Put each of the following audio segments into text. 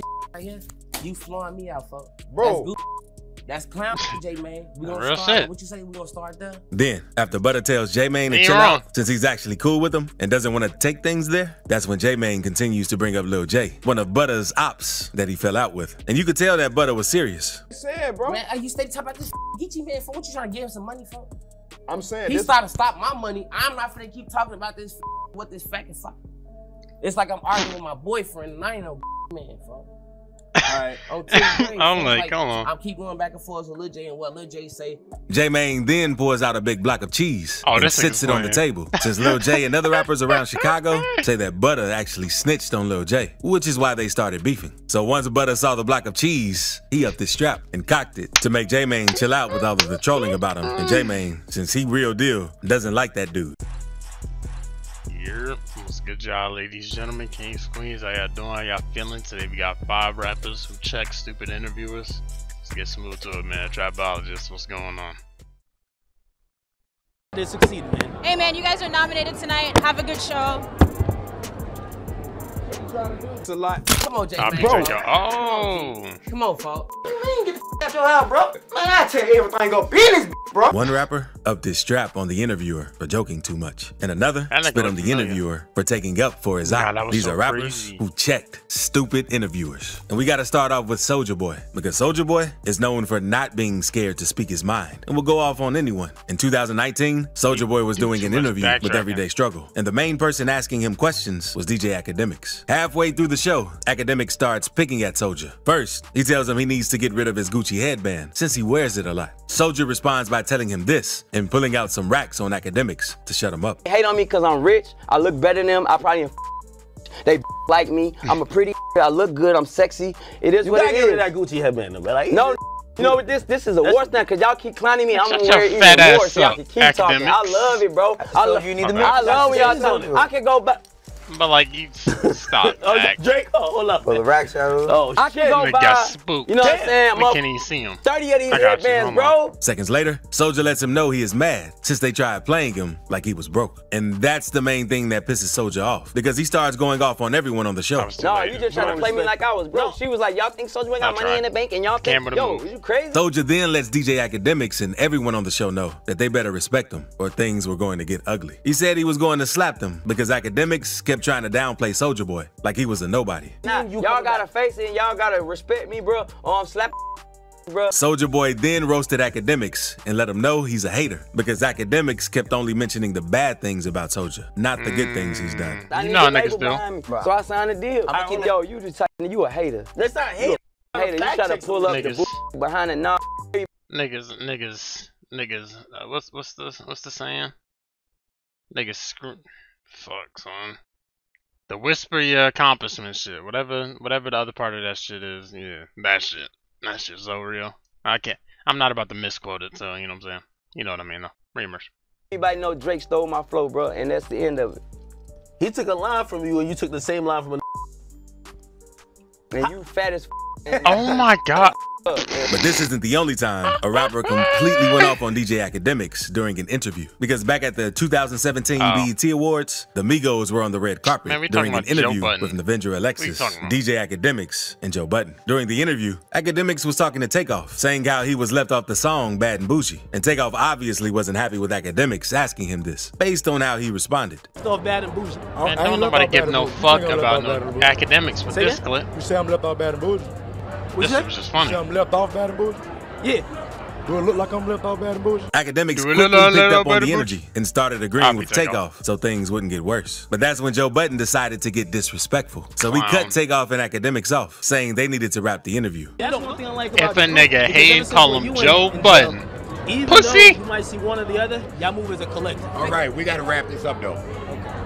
this right here, you flying me out, fuck. Bro. That's. That's clown J man. We gonna Real start. shit. What you say? We gonna start there? Then, after Butta tells J Mane to Ain't chill wrong. out since he's actually cool with him and doesn't want to take things there, that's when J Mane continues to bring up Lil J, one of Butta's ops that he fell out with. And you could tell that Butta was serious. saying, bro. Man, are you stay talking about this Geechee man for what you trying to give him some money for? I'm saying He this. started to stop my money. I'm not finna keep talking about this what this fucking fuck. It's like I'm arguing with my boyfriend and I ain't no man, fuck. Alright, on I'm so like, come on. I'm keep going back and forth with Lil J and what Lil J say. J Mane then pours out a big block of cheese Oh, and sits it on the table. Since Lil J and other rappers around Chicago say that Butta actually snitched on Lil J, which is why they started beefing. So once Butta saw the block of cheese, he upped his strap and cocked it to make J Mane chill out with all of the trolling about him. And J Mane, since he real deal, doesn't like that dude. Yep. What's good job, ladies and gentlemen, kings, queens. How y'all doing? How y'all feeling? Today we got five rappers who check stupid interviewers. Let's get smooth to it, man. Trapologist, what's going on? They succeed, man. Hey man, you guys are nominated tonight. Have a good show. It's a lot. Come on, J Copy man. check out. Oh! Come on, folk. At your house, bro. Man, I tell you everything go business, bro. One rapper upped his strap on the interviewer for joking too much, and another That nigga spit on look the familiar. interviewer for taking up for his God, op. These so are rappers crazy. who checked stupid interviewers. And we got to start off with Soulja Boy because Soulja Boy is known for not being scared to speak his mind and will go off on anyone. In 2019, Soulja Boy was doing an interview with. Everyday Struggle, and the main person asking him questions was DJ Akademiks. Halfway through the show, Akademiks starts picking at Soulja. First, he tells him he needs to get rid of his Gucci headband since he wears it a lot. Soulja responds by telling him this and pulling out some racks on Akademiks to shut him up. They Hate on me because I'm rich. I look better than them. I probably ain't they like me. I'm a pretty. I look good. I'm sexy. It is You what gotta get rid of that Gucci headband, though, man. Like, No, you know what? This this is a war now because y'all keep clowning me. I'm Shut gonna your wear even fat ass more so y'all can keep talking. I love it, bro. I, So lo- you need to I love when y'all That's talk. I can go back. But like, you stop. Oh, Act. Drake, oh, hold up. For the rack shadow. Oh, I shit. can go Nigga buy. got spooked. You know what I'm saying? We can't even see him. 30 of these I got you. headbands, bro. Seconds later, Soulja lets him know he is mad since they tried playing him like he was broke. And that's the main thing that pisses Soulja off because he starts going off on everyone on the show. was No, late. you just trying to play me like I was broke. No. She was like, y'all think Soulja Boy got That's money right. in the bank and y'all think, Camera to yo, move. you crazy? Soulja then lets DJ Akademiks and everyone on the show know that they better respect him or things were going to get ugly. He said he was going to slap them because Akademiks kept trying to downplay Soulja Boy like he was a nobody. Nah, You y'all gotta face it and y'all gotta respect me, bro. Or I'm slapping. Soulja Boy then roasted Akademiks and let him know he's a hater because Akademiks kept only mentioning the bad things about Soulja, not the good things he's done. I You know how a label niggas do. So I signed a deal. I'ma keep yo, you just typing, you a hater. That's not hate. Hater, you Fact try to pull up the Niggas. bull behind it. Nah, Niggas, niggas, niggas. Uh, what's what's the what's the saying? Niggas screw. Fuck, son. The whisper your accomplishment shit. Whatever, whatever the other part of that shit is. Yeah, that shit. That shit's so real. I can't. I'm not about to misquote it. So you know what I'm saying. You know what I mean, though. Reamers. everybody know Drake stole my flow, bro, and that's the end of it. He took a line from you and you took the same line from a And you fat as f- Oh my god. Up, man. But this isn't the only time a rapper completely went off on DJ Akademiks during an interview. Because back at the 2017 Oh. BET Awards, the Migos were on the red carpet Man, during an interview Budden. with Nadeska Alexis. DJ Akademiks, and Joe Budden. During the interview, Akademiks was talking to Takeoff, saying how he was left off the song Bad and Bougie. And Takeoff obviously wasn't happy with Akademiks asking him this, based on how he responded. off bad and bougie. Man, don't nobody give no fuck about no Akademiks with Say this that? clip. You say I'm left off bad and bougie? This that? was just funny. say I'm left off bad and bougie? Yeah. Do it look like I'm left off bad and bougie? Akademiks quickly let- let- picked let up on the Butch? energy and started agreeing with Takeoff. Takeoff so things wouldn't get worse. But that's when Joe Budden decided to get disrespectful. So he Clown. cut Takeoff and Akademiks off, saying they needed to wrap the interview. That's one thing I like If a nigga Because hate, call him Joe Budden. Even Pussy. though you might see one or the other, y'all move as a collective. All right, we got to wrap this up though.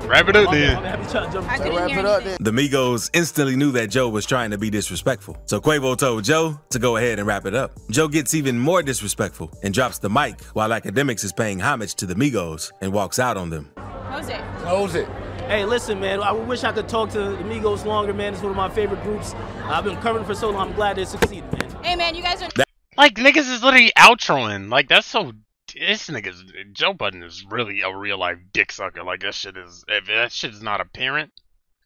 Wrap it up then. my bad, I be trying to jump- I couldn't wrap it up anything. The Migos instantly knew that Joe was trying to be disrespectful. So Quavo told Joe to go ahead and wrap it up. Joe gets even more disrespectful and drops the mic while Akademiks is paying homage to the Migos and walks out on them. Jose. Close it. Hey, listen, man. I wish I could talk to the Migos longer, man. It's one of my favorite groups. I've been covering for so long. I'm glad they succeeded, man. Hey man, you guys are Like niggas is literally outroing. Like that's so. This nigga's Joe Budden is really a real life dick sucker. Like that shit is. If that shit is not apparent,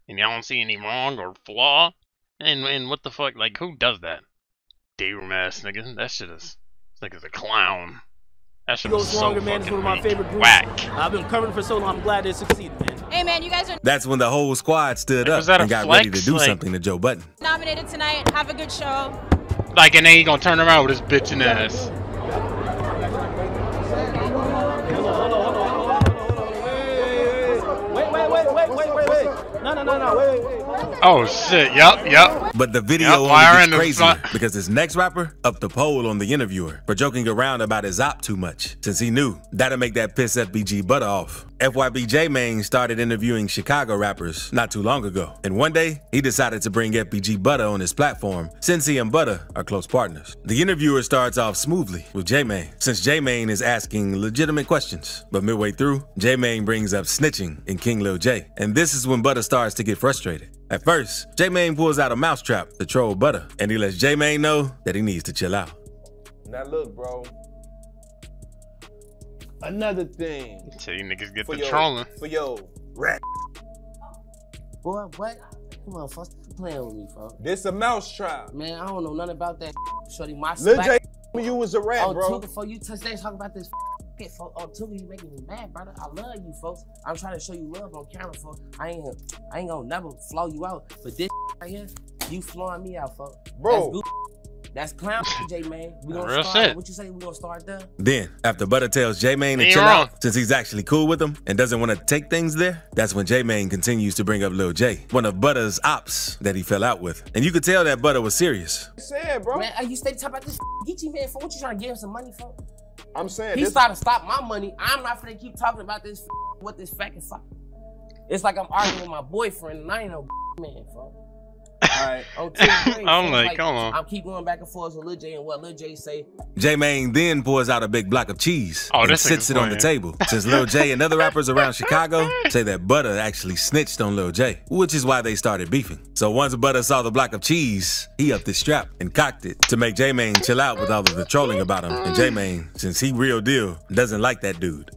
and y'all don't see any wrong or flaw And and what the fuck? Like who does that? Day room ass nigga. That shit is. This nigga's a clown. That shit was Goes so longer, man. It's fucking one of my favorite groups. Whack. I've been covering for so long. I'm glad they succeeded, man. Hey man, you guys are That's when the whole squad stood Like, up that and got ready to do Like- something to Joe Budden. nominated tonight. Have a good show. Like and then he gonna turn around with his bitching ass. Wait, wait, wait, wait, wait, wait, wait. No, no, no, no, wait, wait, wait. Oh shit. Yup. Yup. But the video Yep, only wire gets in the crazier front. because this next rapper upped the poll on the interviewer for joking around about his op too much, since he knew that'd make that piss FBG Butta off. FYB J Mane started interviewing Chicago rappers not too long ago, and one day he decided to bring FBG Butta on his platform since he and Butta are close partners. The interviewer starts off smoothly with J Mane, since J Mane is asking legitimate questions, but midway through, J Mane brings up snitching in King Lil J, and this is when Butta starts to get frustrated. At first, J Mane pulls out a mousetrap to troll Butta, and he lets J Mane know that he needs to chill out. Now look, bro. Another thing So you niggas get for the your trolling. for your rap. Boy, what? Come on, folks. Playing with me, folks. This a mouse trap. Man, I don't know nothing about that. Shorty, my Lil slack- J you was a rat, Oh, bro. Tuka, before you touch that, talk about this shit, folks. Oh, Tuka, you making me mad, brother. I love you, folks. I'm trying to show you love on camera, folks. I ain't, I ain't gonna never flow you out, but this right here, you flowing me out, folks. Bro. That's, clown, J man. We gonna Real start. shit. What you say? We gonna start there? Then, after Butta tells J Mane to Ain't chill wrong. out since he's actually cool with him and doesn't want to take things there, that's when J Mane continues to bring up Lil J, one of Butta's ops that he fell out with. And you could tell that Butta was serious. saying, bro. Man, are you stay talking about this Geechee man for what you trying to give him some money for? I'm saying He this. started to stop my money. I'm not finna keep talking about this what this fucking fuck. It's like I'm arguing with my boyfriend and I ain't no man, fuck. Alright. On I'm so like, come on. I'm keep going back and forth with Lil J and what Lil J say. J Mane then pours out a big block of cheese Oh, and this sits nigga's it on the playing. table. Since Lil J and other rappers around Chicago say that Butta actually snitched on Lil J, which is why they started beefing. So once Butta saw the block of cheese, he upped his strap and cocked it to make J Mane chill out with all of the trolling about him. And J Mane, since he real deal, doesn't like that dude.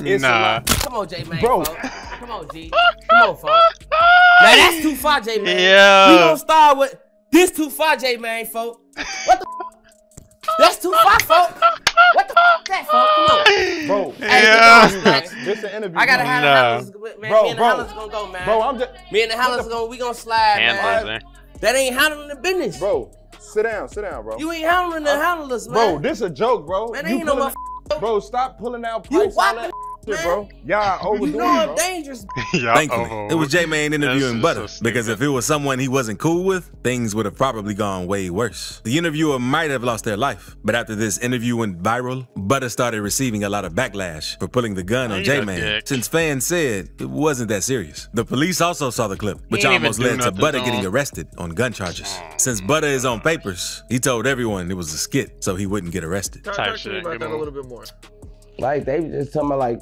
It's nah. Come on, J man. Bro. folks. Come on, G. Come on, folks. Now that's too far, J man. Yeah. We gonna start with this too far, J man, folks. What the That's too far, folks. What the that, folks? Come on. Bro, Hey, Yeah. get this an interview. I gotta bro. have the Nah. Man. Bro, me and the bro. Howlers gonna go, man. Bro, I'm just Me and the Howlers gonna we gonna slide, Handlers, man. eh? That ain't handling the business. Bro, sit down, sit down, bro. You ain't handling the handlers, man. Bro, this a joke, bro. Man, You ain't no pulling- Bro, stop pulling out You pipes all whopping, that shit, bro. man. Y'all overdoing You know I'm bro. dangerous. Yeah, Thankfully, over. it was J Mane interviewing Butta so because if it was someone he wasn't cool with, things would have probably gone way worse. The interviewer might have lost their life, but after this interview went viral, Butta started receiving a lot of backlash for pulling the gun on Ain't J a Man since fans said it wasn't that serious. The police also saw the clip, which ain't even almost led to Butta getting arrested on gun charges. Since Butta is on papers, he told everyone it was a skit so he wouldn't get arrested. Talk, Type talk to me about that a little bit more. Like they just talking about like.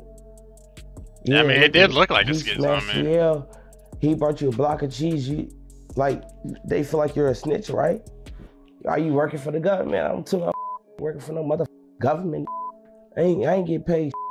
I mean, it did look like a skit, mean. Yeah, he brought you a block of cheese. You like they feel like you're a snitch, right? Are you working for the government? I'm too. I'm working for no mother government. I ain't. I ain't get paid.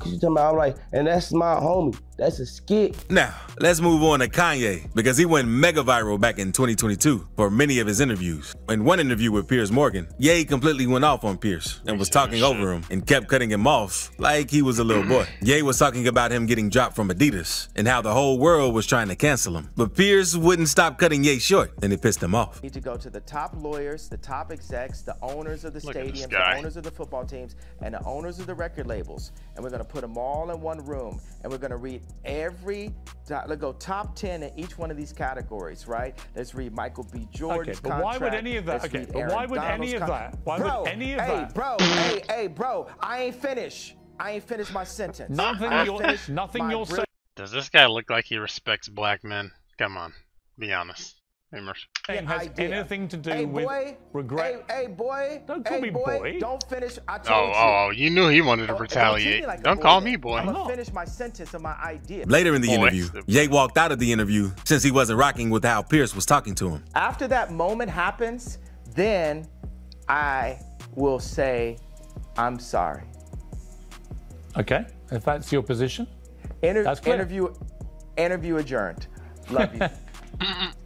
Cause you talking about? I'm like, and that's my homie. That's a skit. Now, let's move on to Kanye because he went mega viral back in 2022 for many of his interviews. In one interview with Piers Morgan, Ye completely went off on Piers and was talking over him and kept cutting him off like he was a little boy. Ye was talking about him getting dropped from Adidas and how the whole world was trying to cancel him. But Piers wouldn't stop cutting Ye short and it pissed him off. need to go to the top lawyers, the top execs, the owners of the Look at stadiums, the owners of the football teams, and the owners of the record labels. And we're going to put them all in one room and we're going to read every, let's go top 10 in each one of these categories, right? Let's read Michael B. Jordan's but why would any of that- Let's okay, but why would any of con- that- why would bro, any of hey, that- bro, hey, hey, bro, I ain't finished. I ain't finished my sentence. Nothing you'll- finished nothing you'll say- Does this guy look like he respects black men? Come on, be honest. Immerse. Saying has idea. anything to do hey, with boy, regret. Hey, hey, boy. Don't call hey, me boy, boy. Don't finish. I Oh, told oh, you. oh, you knew he wanted to Oh, don't retaliate. like Don't call me boy. I'm gonna finish my sentence of my idea. Later in the Boy. interview, Ye walked out of the interview since he wasn't rocking with how Piers was talking to him. After that moment happens, then I will say, I'm sorry. Okay, if that's your position, Inter- That's clear. interview, interview adjourned. Love you.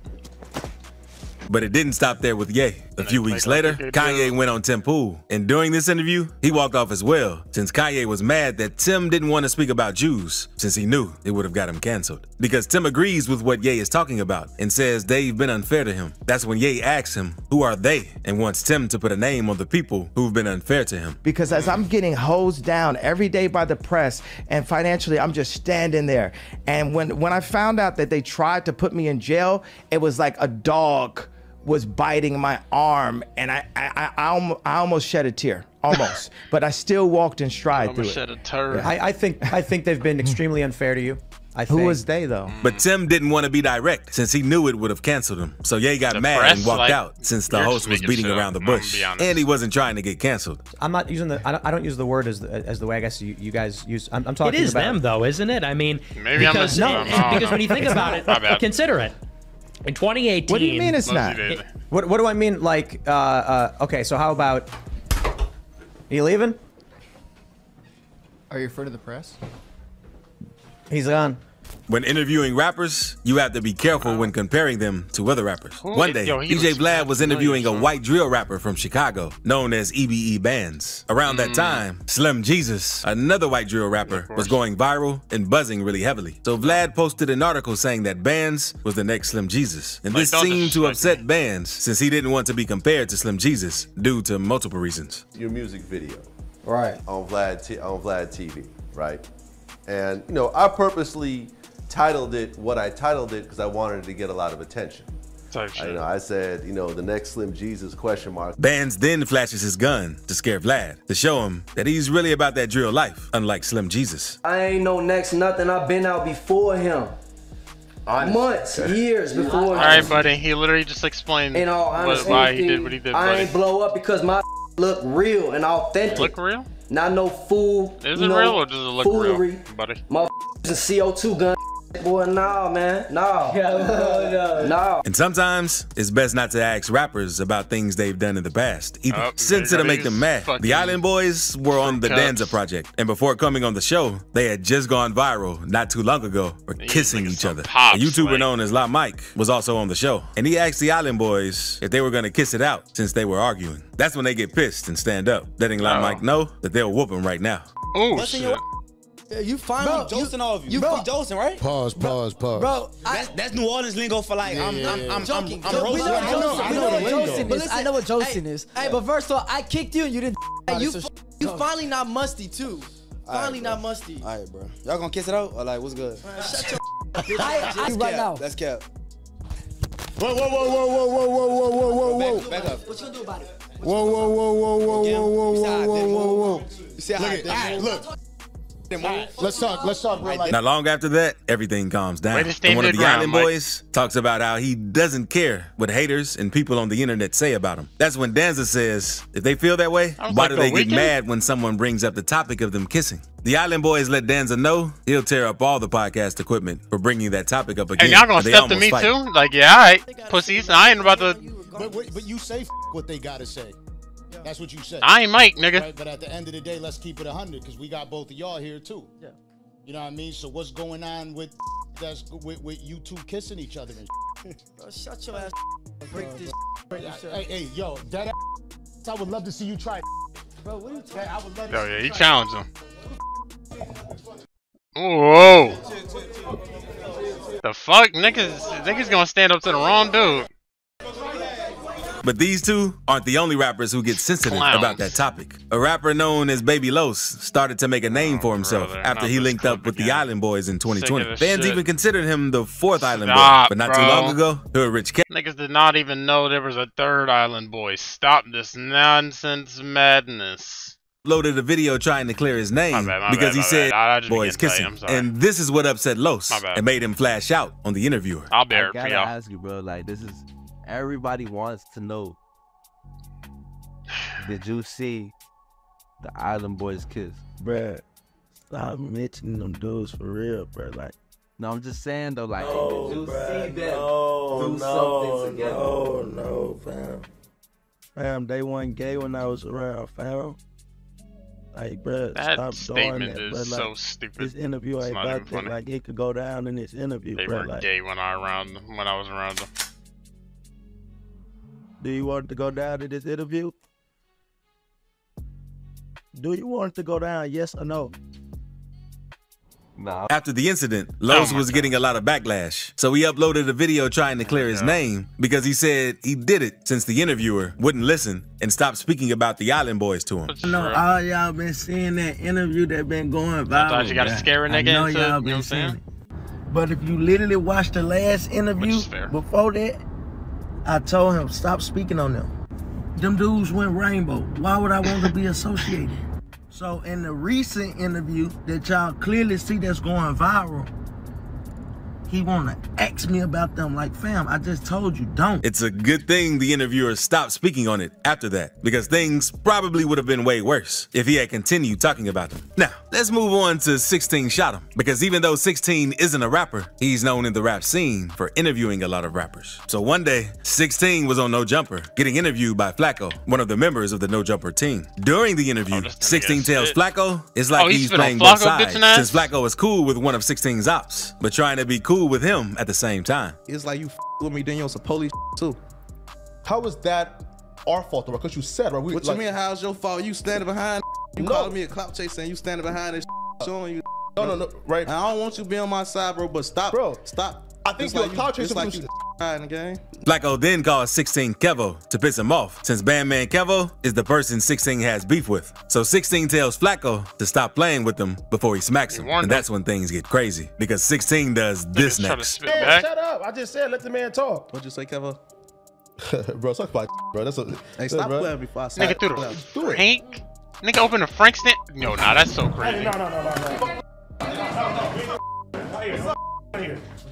But it didn't stop there with Ye. A few weeks later, Kanye went on Tim Pool, and during this interview, he walked off as well, since Kanye was mad that Tim didn't want to speak about Jews, since he knew it would have got him canceled. Because Tim agrees with what Ye is talking about and says they've been unfair to him. That's when Ye asks him, who are they? And wants Tim to put a name on the people who've been unfair to him. because as I'm getting hosed down every day by the press and financially I'm just standing there. And when when I found out that they tried to put me in jail, it was like a dog was biting my arm and I I, I, I, almo- I almost shed a tear. Almost. but I still walked in stride through Almost it. shed a turd. I, I think I think they've been extremely unfair to you. I think. Who was they though? Mm. But Tim didn't want to be direct since he knew it would have canceled him. So Ye got The mad press, and walked like, out since the host was beating around the up, I'm gonna bush. And he wasn't trying to get canceled. I'm not using the. I don't, I don't use the word as the, as the way I guess you, you guys use. I'm, I'm talking. It is about, them though, isn't it? I mean, Maybe I'm because missing no, them. I don't because when you think about it, consider it. In 2018, What do you mean it's not? Mostly did. What What do I mean? Like, uh, uh, okay, so how about? Are you leaving? Are you afraid of the press? He's gone. When interviewing rappers, you have to be careful when comparing them to other rappers. Who- One day, yo, DJ Vlad was interviewing a white drill rapper from Chicago known as Gmebe Bandz. Around Mm. that time, Slim Jesus, another white drill rapper, was going viral and buzzing really heavily. So Vlad posted an article saying that Bandz was the next Slim Jesus. And this seemed to upset Bandz since he didn't want to be compared to Slim Jesus due to multiple reasons. your music video Right. on Vlad T- on Vlad TV, right? And you know, I purposely titled it what I titled it because I wanted it to get a lot of attention. Type I, you know, I said, you know, the next Slim Jesus question mark. Bandz then flashes his gun to scare Vlad to show him that he's really about that drill life, unlike Slim Jesus. I ain't no next nothing. I've been out before him. Months, years before All him. right, buddy. He literally just explained In all what, honesty, why he did what he did, I buddy. ain't blow up because my look real and authentic. Look real? Not no fool. Is it know, real or does it look foolery. real, buddy? Motherfuckers and CO2 gun. Boy, nah, man. Nah. nah. And sometimes it's best not to ask rappers about things they've done in the past, either, Oh, since it'll make them mad. The Island Boys were on the cups. Danza project, and before coming on the show, they had just gone viral not too long ago for kissing each other. pops, a YouTuber like- known as Lah Mike was also on the show, and he asked the Island Boys if they were gonna kiss it out since they were arguing. That's when they get pissed and stand up, letting Lah Oh. Mike know that they'll whoop him right now. Oh shit. Your- Yeah, you finally Bro, you- all of you. you You fu- free Josting, right? Pause, pause, pause. Bro, That's, that's New Orleans lingo for like I'm Yeah, I'm I'm yeah. I'm, I'm, Joking. roasting. We know what I know, Josting- I we know know what what Josting Josting is. I know what Josting Hey, is. Hey, but first of all, I kicked you and you didn't. Hey, you so you finally not musty too. Finally not musty. All right, bro. Y'all gonna kiss it out or like what's good? Shut your. I- That's right now. That's cap. Whoa, whoa, whoa, whoa, whoa, whoa, whoa, whoa, whoa, whoa, whoa. Back up. What you gonna do about it? Whoa, whoa, whoa, whoa, whoa, whoa, whoa, you see how I whoa, whoa, whoa, move? whoa. See how Look at, did all right. Let's talk. Let's talk real life. Not long after that, everything calms down. Way to And one of the ground, Island Mike. Boys talks about how he doesn't care what haters and people on the internet say about him. That's when Danza says, if they feel that way, why like do The they get mad when someone brings up the topic of them kissing? The Island Boys let Danza know he'll tear up all the podcast equipment for bringing that topic up again. And y'all gonna they step to me fight. too? Like, yeah, alright. Pussies. I ain't about to. But, but but you say f- what they gotta say. That's what you said. I ain't Mike, nigga. Right, but at the end of the day, let's keep it 100 because we got both of y'all here too. Yeah. You know what I mean? So what's going on with that's with, with you two kissing each other and Bro, shut your ass. Break this. Hey, hey, yo, that I would love to see you try. Bro, what are you talking? I would love Oh yeah, he challenged him. Whoa. The fuck, niggas, niggas gonna stand up to the wrong dude. But these two aren't the only rappers who get sensitive Clowns. about that topic. A rapper known as Baby Los started to make a name oh, for himself brother, after he linked up with the Island Boys in 2020. Sick of this Fans shit. even considered him the fourth Island Boy, but not too long ago, Hood Rich Cat Niggas did not even know there was a third island boy. Stop this nonsense madness. uploaded a video trying to clear his name My bad, my because bad, he said. I- I boys began to tell kissing. you, And this is what upset Los and made him flash out on the interviewer. I'll bear I it for gotta y'all. ask you, bro. Like, this is everybody wants to know. Did you see the Island Boys kiss? Bruh, stop mentioning them dudes for real, bruh. Like, No, I'm just saying though. Like, no, did you bruh, see them no, do no, something together? no, no, fam. Fam, they weren't gay when I was around, fam. Like, bruh, That stop statement doing that. is bruh. so stupid. This interview It's ain't about that. Like, it could go down in this interview, They bruh. were Like, gay when I around them, when I was around them. Do you want to go down to this interview? Do you want to go down? Yes or no? Nah. After the incident, Los was getting a lot of backlash, so he uploaded a video trying to clear his name because he said he did it since the interviewer wouldn't listen and stopped speaking about the Island Boys to him. I know all y'all been seeing that interview that been going viral. Sometimes you gotta bruh. scare a I nigga know y'all you know been what I'm seeing saying? it. But if you literally watched the last interview before that, I told him stop speaking on them. Them dudes went rainbow. Why would I want to be associated? So in the recent interview that y'all clearly see that's going viral, he wanna ask me about them. Like, fam, I just told you don't. It's a good thing the interviewer stopped speaking on it after that, because things probably would have been way worse if he had continued talking about them. Now, let's move on to 16ShotEm, because even though 16 isn't a rapper, he's known in the rap scene for interviewing a lot of rappers. So one day, 16 was on No Jumper, getting interviewed by Flakko, one of the members of the No Jumper team. During the interview, 16 tells Flakko it's like Oh, he he's playing both sides, since Flakko is cool with one of 16's ops, but trying to be cool with him at the same time. It's like you f- with me, then you on some police too. How is that our fault though? Because you said, right? We, What like, you mean? How's your fault? You standing behind? You No. calling me a clout chaser and you standing behind this showing you. No, no, no, right. I don't want you to be on my side, bro. But stop, bro. Stop. I think It's you're like a clout chaser It's like you in the game. Flakko then calls 16 Kevo to piss him off, since Bandman Kevo is the person 16 has beef with. So 16 tells Flakko to stop playing with him before he smacks him. And that's when things get crazy, because 16 does this next. Man, shut up! I just said let the man talk. What'd you say, Kevo? bro, suck my bro. That's a Hey, stop playing before I Nigga slap threw you. the Do it. Frank. Nigga open a Frank stand. No, nah, that's so crazy. No, no, no, no, no.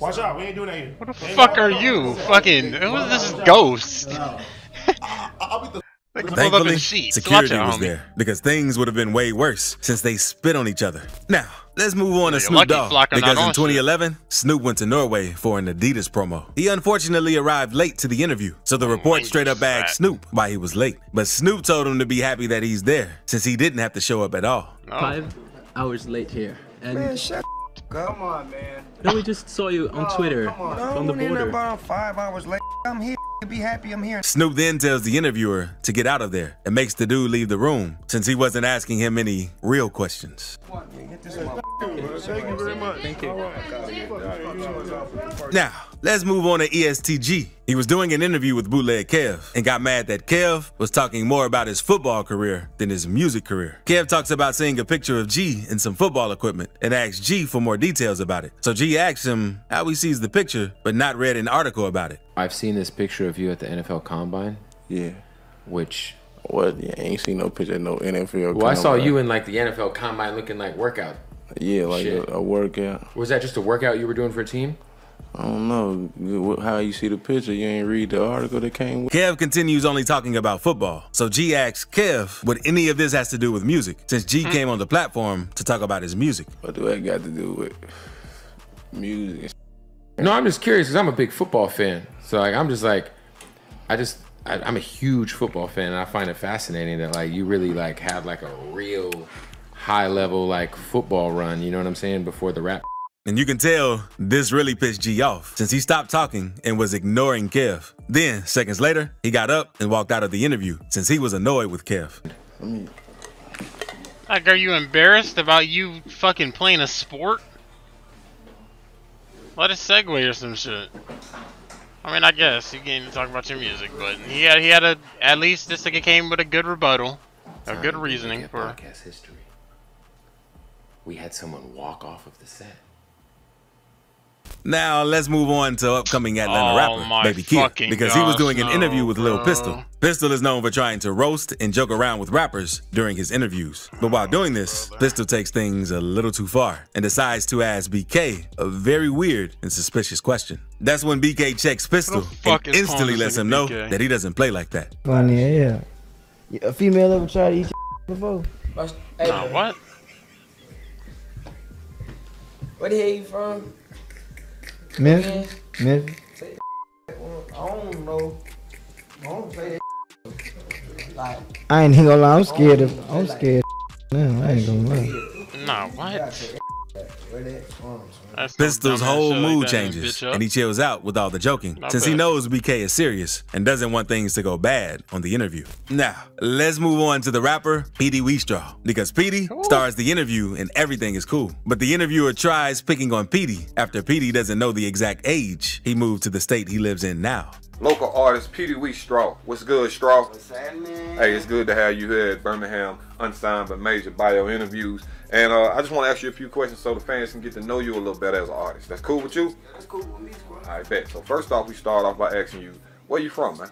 Watch out, we ain't doing that here. What the fuck are you? Fucking. Who is this ghost? Like, pulled up Thankfully, in sheets. security out, was homie. there because things would have been way worse since they spit on each other. Now, let's move on to Snoop Dogg because in on shit. 2011, Snoop went to Norway for an Adidas promo. He unfortunately arrived late to the interview, so the oh, report straight up asked Snoop why he was late. But Snoop told him to be happy that he's there since he didn't have to show up at all. Oh. Five hours late here. And Man, shut Come on, man. No, we just saw you on oh, Twitter from the I'm in border. about five hours late. I'm here. Be happy I'm here. Snoop then tells the interviewer to get out of there and makes the dude leave the room since he wasn't asking him any real questions. Thank you very much. Thank you. Now, let's move on to EST Gee. He was doing an interview with Bootleg Kev and got mad that Kev was talking more about his football career than his music career. Kev talks about seeing a picture of Gee in some football equipment and asks Gee for more details about it. So Gee asks him how he sees the picture, but not read an article about it. I've seen this picture of you at the NFL Combine. Yeah. Which. What? Yeah, I ain't seen no picture of no NFL. Well, I saw you in like the NFL Combine looking like workout. Yeah, like a, a workout. Was that just a workout you were doing for a team? I don't know how you see the picture. You ain't read the article that came with. Kev continues only talking about football. So Gee asks Kev what any of this has to do with music, since Gee hmm. came on the platform to talk about his music. What do that got to do with music? No, I'm just curious because I'm a big football fan. So like, I'm just like, I just, I, I'm a huge football fan, and I find it fascinating that like you really like have like a real high level like football run. You know what I'm saying? Before the rap. And you can tell this really pissed Gee off since he stopped talking and was ignoring Kev. Then, seconds later, he got up and walked out of the interview since he was annoyed with Kev. Like, are you embarrassed about you fucking playing a sport? Let us segue or some shit. I mean, I guess you can't talk about your music, but he had he had a at least this nigga came with a good rebuttal, a good reasoning for. podcast history. We had someone walk off of the set. Now let's move on to upcoming Atlanta Oh rapper Baby Kia fucking because he was gosh, doing an no, interview with Lil bro. Pistol. Pistol is known for trying to roast and joke around with rappers during his interviews. But while doing this, Pistol takes things a little too far and decides to ask BK a very weird and suspicious question. That's when BK checks Pistol and instantly lets this him know BK? that he doesn't play like that. Funny, yeah. A female ever tried to eat your before? Nah, what? Where the hell you from? Memphis? Memphis? I don't know. I don't play that. Like, I ain't gonna lie, I'm scared of I'm scared. Man, I ain't gonna lie. Nah, what? That's no Pistol's whole shit like mood changes, and he chills out with all the joking, Not since he knows BK is serious and doesn't want things to go bad on the interview. Now, let's move on to the rapper Petey Weestraw, because Petey stars the interview and everything is cool. But the interviewer tries picking on Petey after Petey doesn't know the exact age he moved to the state he lives in now. Local artist Petey Wee Straw. What's good, Straw? Hey, it's good to have you here at Birmingham, unsigned but major bio interviews. And uh, I just want to ask you a few questions so the fans can get to know you a little better as an artist. That's cool with you? That's cool with me, bro. I bet. So first off, we start off by asking you, where you from, man?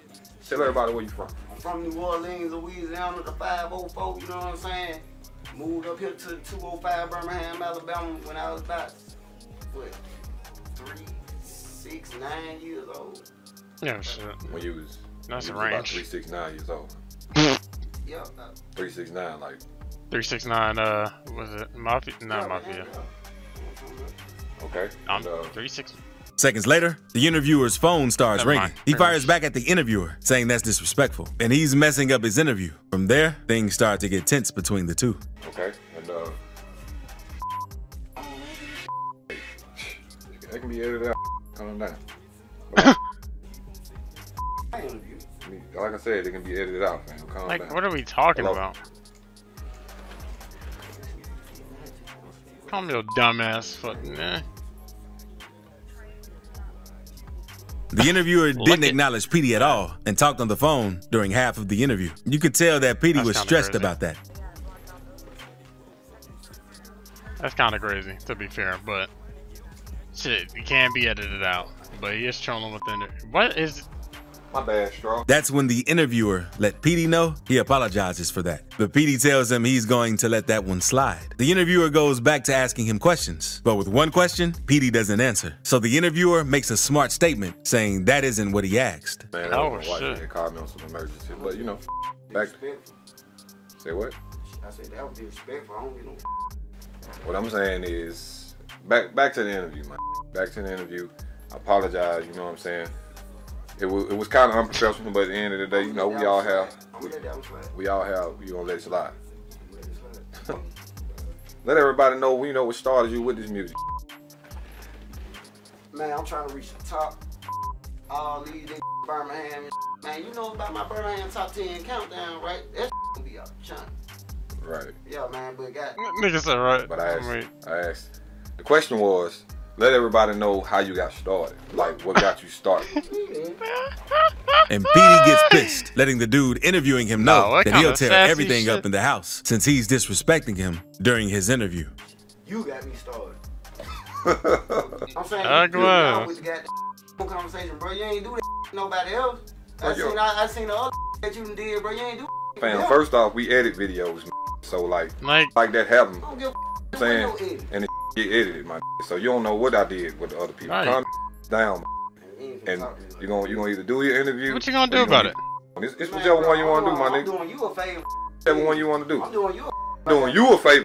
Tell everybody where you from. I'm from New Orleans, Louisiana, the 504, you know what I'm saying? Moved up here to 205 Birmingham, Alabama when I was about, what, three, six, nine years old. Yeah, shit. When you was, That's you a was about three, six, nine years old. Yeah. Three, six, nine, like 369, uh, was it Mafia? Not Mafia. okay. Um, And, uh, 36. Seconds later, the interviewer's phone starts Never ringing. mind. He fires back at the interviewer, saying that's disrespectful, and he's messing up his interview. From there, things start to get tense between the two. Okay, and uh, that can be edited out. Calm down. like I said, it can be edited out, fam. Calm Like, down. what are we talking Hello? about? Me a dumbass fucking eh. The interviewer didn't acknowledge Petey at all and talked on the phone during half of the interview. You could tell that Petey That's was stressed crazy. about that. That's kind of crazy, to be fair, but shit, it can't be edited out. But he is trolling within it. What is? My bad, Straw. That's when the interviewer let Petey know he apologizes for that. But Petey tells him he's going to let that one slide. The interviewer goes back to asking him questions, but with one question, Petey doesn't answer. So the interviewer makes a smart statement saying that isn't what he asked. Man, Oh, that was my wife shit. that called me on some emergency, but you know, back. to... Say what? I said that would be respectful. I don't get no. What I'm saying is, back back to the interview, man. Back to the interview. I apologize. You know what I'm saying? It was it was kind of unprofessional, but at the end of the day, you know, we all have we, we all have you gonna let it slide. let everybody know we know what started you with this music. Man, I'm trying to reach the top. All these niggas Birmingham. and Man, you know about my Birmingham top 10 countdown, right? That's gonna be up, chunk. Right. Yeah, man, but got. Nigga said right. But I asked, I asked. The question was, let everybody know how you got started. Like what got you started. And Petey gets pissed, letting the dude interviewing him know No, that he'll tear everything shit? up in the house since he's disrespecting him during his interview. You got me started. I'm saying, you, go you always got that conversation, bro. You ain't do that to nobody else. I Bro, yo. seen, I, I seen the other that you did, bro. You ain't do that Fam, to first off, we edit videos, so like, like, like that happened. I don't give a I'm saying, and it get edited, my so you don't know what I did with the other people. Right. Calm down, and you gonna you gonna either do your interview. What you gonna or do about get- It's, it's whichever one you want to do, my I'm nigga. doing you a favor. Whichever one you want to do. I'm doing you a Doing you a favor.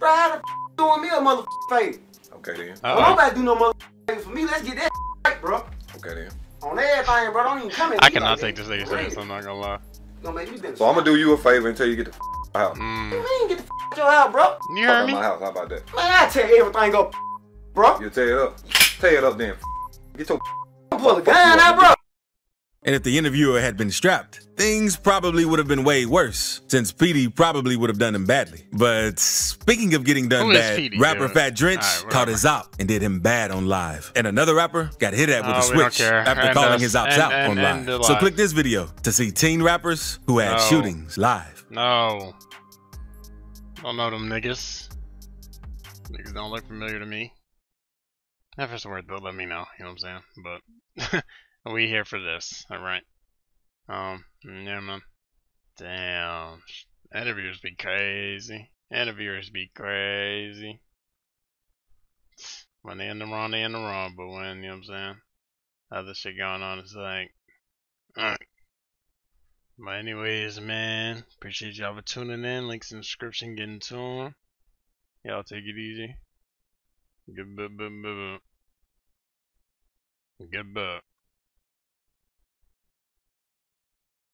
Bro, how the doing me a mother favor? Okay then. Don't nobody do no mother favor for me. Let's get that right, bro. Okay then. On everything, bro. Don't even come at I cannot take this nigga serious. I'm not gonna lie. Gonna make me bend So I'm gonna do you a favor until you get the f- out. Mm. You ain't get the f- out your house, bro. You Fuck heard out me? my house. How about that? Man, I tell you everything go, bro. You tear it up. Tear it up then. Get your. Pull a gun out, bro. And if the interviewer had been strapped, things probably would have been way worse, since Petey probably would have done him badly. But speaking of getting done Who bad, Petey, rapper dude? Fat Drench Alright, caught his op and did him bad on live. And another rapper got hit at with Oh, a switch after And, calling uh, his ops and- out and- on live. So click this video to see teen rappers who had No. shootings live. No. Don't know them niggas. Niggas don't look familiar to me. If it's worth it, let me know. You know what I'm saying? But we here for this, alright? Um, yeah, man. Damn. Interviewers be crazy. Interviewers be crazy. When they in the wrong, they in the wrong, but when, you know what I'm saying? Other shit going on, it's like, alright. But anyways, man, appreciate y'all for tuning in. Links in the description, getting to 'em. Y'all take it easy. Good, good, good, good. Good,